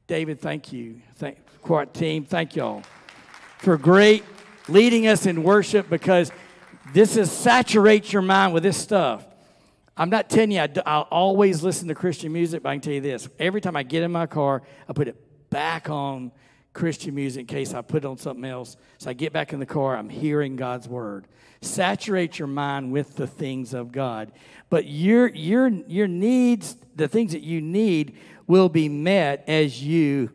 David, thank you. Thank choir team, thank y'all for great leading us in worship because this is saturates your mind with this stuff. I'm not telling you I, will always listen to Christian music, but I can tell you this: every time I get in my car, I put it back on Christian music in case I put on something else. So I get back in the car, I'm hearing God's word. Saturate your mind with the things of God. But your your your needs, the things that you need, will be met as you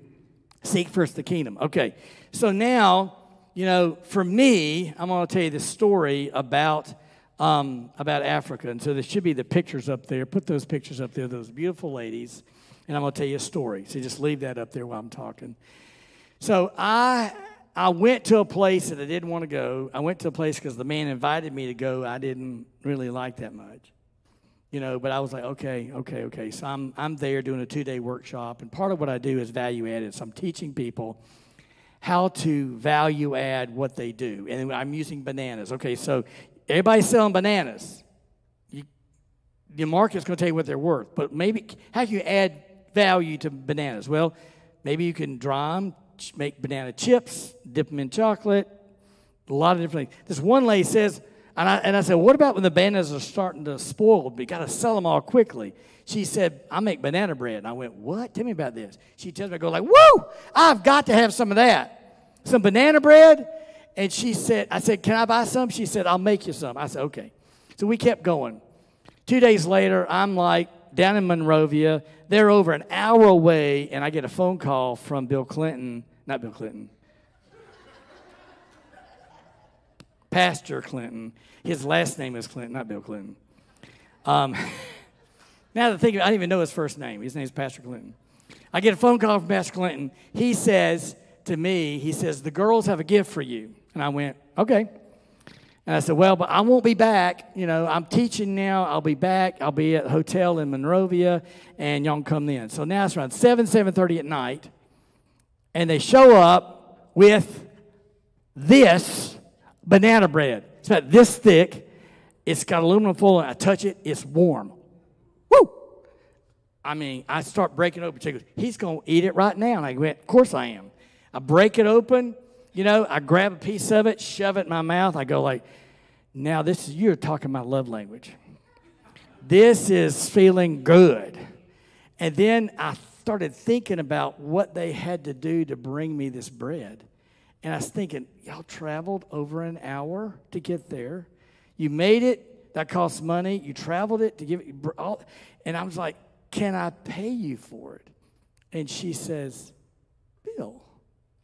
seek first the kingdom. Okay. So now, you know, for me, I'm going to tell you the story about um, about Africa. And so there should be the pictures up there. Put those pictures up there, those beautiful ladies. And I'm going to tell you a story. So just leave that up there while I'm talking. So I I went to a place that I didn't want to go. I went to a place because the man invited me to go. I didn't really like that much, you know. But I was like, okay, okay, okay. So I'm I'm there doing a two day workshop, and part of what I do is value added. So I'm teaching people how to value add what they do. And I'm using bananas. Okay, so everybody's selling bananas. You, the market's going to tell you what they're worth, but maybe how can you add value to bananas? Well, maybe you can dry them, make banana chips, dip them in chocolate, a lot of different things. This one lady says, and I, and I said, what about when the bananas are starting to spoil? We got to sell them all quickly. She said, I make banana bread. And I went, what? Tell me about this. She tells me, I go like, woo, I've got to have some of that. Some banana bread. And she said, I said, can I buy some? She said, I'll make you some. I said, okay. So we kept going. Two days later, I'm like down in Monrovia. They're over an hour away, and I get a phone call from Bill Clinton, not Bill Clinton, Pastor Clinton. His last name is Clinton, not Bill Clinton. Um, now that I I didn't even know his first name. His name is Pastor Clinton. I get a phone call from Pastor Clinton. He says to me, he says, the girls have a gift for you. And I went, okay. And I said, well, but I won't be back. You know, I'm teaching now. I'll be back. I'll be at a hotel in Monrovia, and y'all can come then. So now it's around 7, 7.30 at night, and they show up with this banana bread. It's about this thick. It's got aluminum foil. I touch it. It's warm. Woo! I mean, I start breaking open. Goes, he's going to eat it right now. And I went, of course I am. I break it open. You know, I grab a piece of it, shove it in my mouth. I go like, now this is, you're talking my love language. This is feeling good. And then I started thinking about what they had to do to bring me this bread. And I was thinking, y'all traveled over an hour to get there. You made it, that costs money. You traveled it to give it. And I was like, can I pay you for it? And she says, Bill,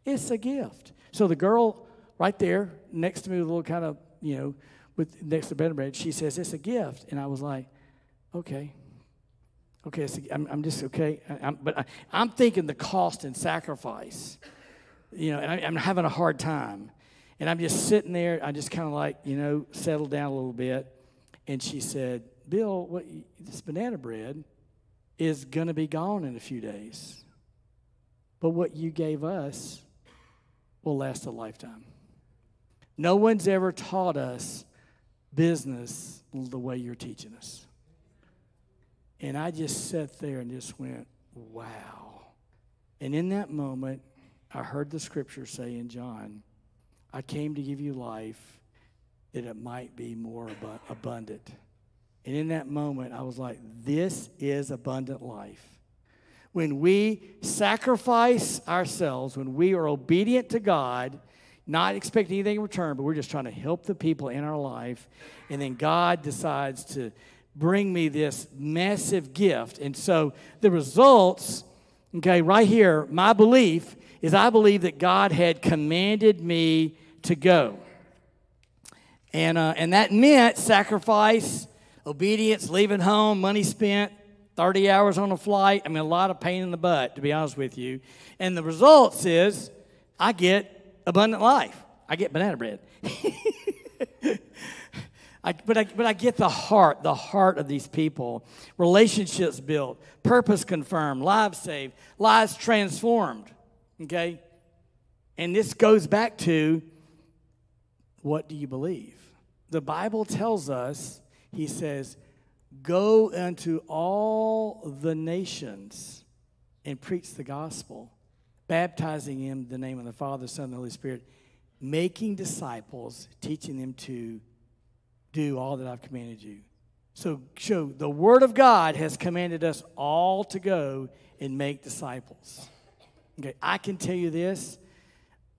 it's a gift. So the girl right there next to me, with a little kind of, you know, with next to bed and bread, she says, it's a gift. And I was like, okay. Okay, a, I'm, I'm just okay. I'm, but I, I'm thinking the cost and sacrifice you know, and I, I'm having a hard time. And I'm just sitting there, I just kind of like, you know, settled down a little bit. And she said, Bill, what, this banana bread is going to be gone in a few days. But what you gave us will last a lifetime. No one's ever taught us business the way you're teaching us. And I just sat there and just went, wow. And in that moment, I heard the scripture say in John, I came to give you life that it might be more abu- abundant. And in that moment, I was like, this is abundant life. When we sacrifice ourselves, when we are obedient to God, not expecting anything in return, but we're just trying to help the people in our life, and then God decides to bring me this massive gift. And so the results, okay, right here, my belief is I believe that God had commanded me to go. And, uh, and that meant sacrifice, obedience, leaving home, money spent, 30 hours on a flight. I mean, a lot of pain in the butt, to be honest with you. And the results is I get abundant life. I get banana bread. I, but, I, but I get the heart, the heart of these people. Relationships built, purpose confirmed, lives saved, lives transformed. Okay? And this goes back to what do you believe? The Bible tells us, he says, go unto all the nations and preach the gospel, baptizing in the name of the Father, Son, and the Holy Spirit, making disciples, teaching them to do all that I've commanded you. So, so the Word of God has commanded us all to go and make disciples. Okay, I can tell you this.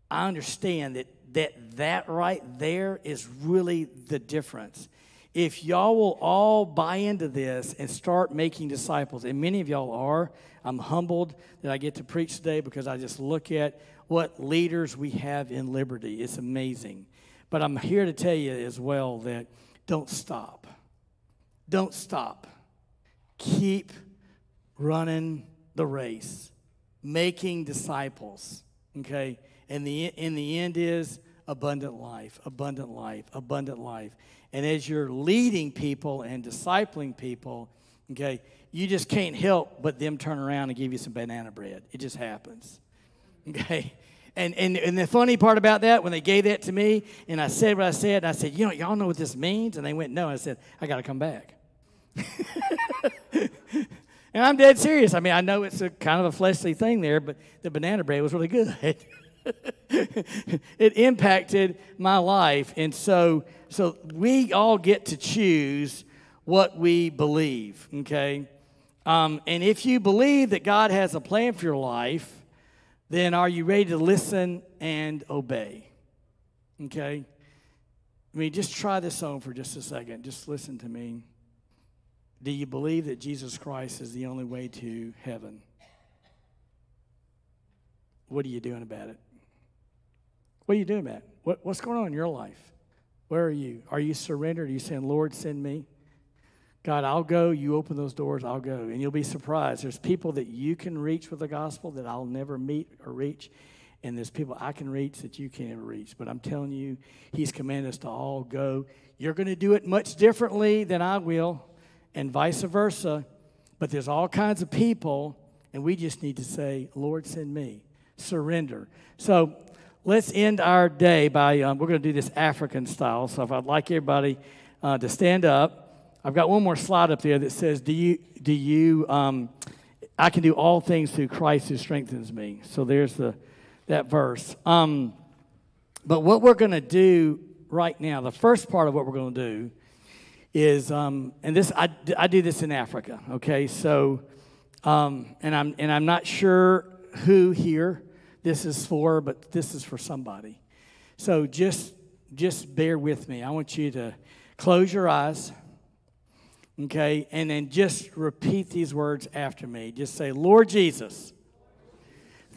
I understand that that, that right there is really the difference. If y'all will all buy into this and start making disciples, and many of y'all are, I'm humbled that I get to preach today because I just look at what leaders we have in liberty. It's amazing. But I'm here to tell you as well that don't stop. Don't stop. Keep running the race, making disciples. Okay? And the in the end is abundant life, abundant life, abundant life. And as you're leading people and discipling people, okay, you just can't help but them turn around and give you some banana bread. It just happens. Okay? And, and, and the funny part about that, when they gave that to me, and I said what I said, I said, you know, y'all know what this means? And they went, no. I said, I got to come back. and I'm dead serious. I mean, I know it's a kind of a fleshly thing there, but the banana bread was really good. it impacted my life. And so, so we all get to choose what we believe, okay? Um, and if you believe that God has a plan for your life, then are you ready to listen and obey? Okay? I mean, just try this on for just a second. Just listen to me. Do you believe that Jesus Christ is the only way to heaven? What are you doing about it? What are you doing about it? What, what's going on in your life? Where are you? Are you surrendered? Are you saying, Lord, send me? God, I'll go. You open those doors, I'll go. And you'll be surprised. There's people that you can reach with the gospel that I'll never meet or reach. And there's people I can reach that you can't reach. But I'm telling you, He's commanded us to all go. You're going to do it much differently than I will, and vice versa. But there's all kinds of people, and we just need to say, Lord, send me. Surrender. So let's end our day by, um, we're going to do this African style. So if I'd like everybody uh, to stand up. I've got one more slide up there that says, Do you, do you, um, I can do all things through Christ who strengthens me. So there's the, that verse. Um, but what we're going to do right now, the first part of what we're going to do is, um, and this, I, I do this in Africa, okay? So, um, and, I'm, and I'm not sure who here this is for, but this is for somebody. So just, just bear with me. I want you to close your eyes. Okay, and then just repeat these words after me. Just say, Lord Jesus,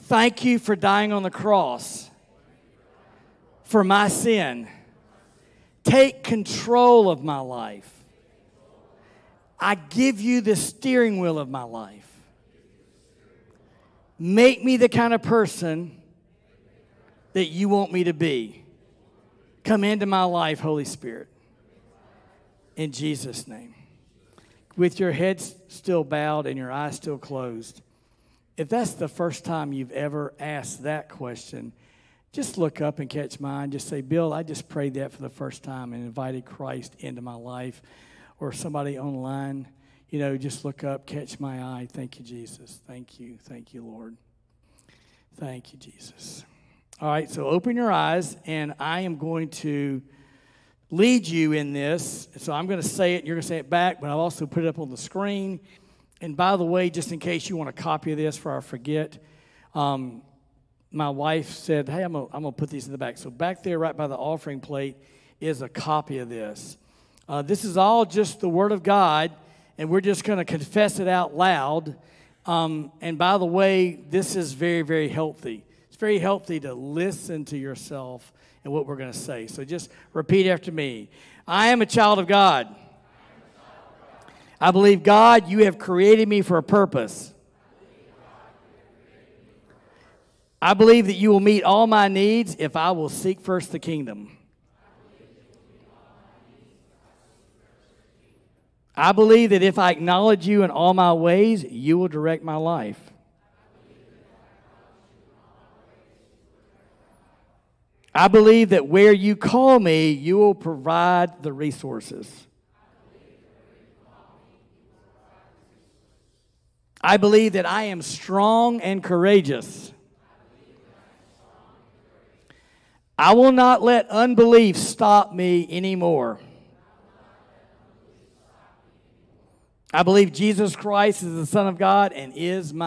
thank you for dying on the cross for my sin. Take control of my life. I give you the steering wheel of my life. Make me the kind of person that you want me to be. Come into my life, Holy Spirit. In Jesus' name with your head still bowed and your eyes still closed, if that's the first time you've ever asked that question, just look up and catch mine. Just say, Bill, I just prayed that for the first time and invited Christ into my life. Or somebody online, you know, just look up, catch my eye. Thank you, Jesus. Thank you. Thank you, Lord. Thank you, Jesus. All right, so open your eyes, and I am going to lead you in this. So I'm going to say it, you're going to say it back, but I'll also put it up on the screen. And by the way, just in case you want a copy of this for I forget, um, my wife said, Hey, I'm going to put these in the back. So back there, right by the offering plate, is a copy of this. Uh, this is all just the Word of God, and we're just going to confess it out loud. Um, and by the way, this is very, very healthy. It's very healthy to listen to yourself and what we're going to say. So just repeat after me I am a child of God. I believe, God, you have created me for a purpose. I believe that you will meet all my needs if I will seek first the kingdom. I believe that if I acknowledge you in all my ways, you will direct my life. I believe that where you call me, you will provide the resources. I believe that I am strong and courageous. I will not let unbelief stop me anymore. I believe Jesus Christ is the Son of God and is my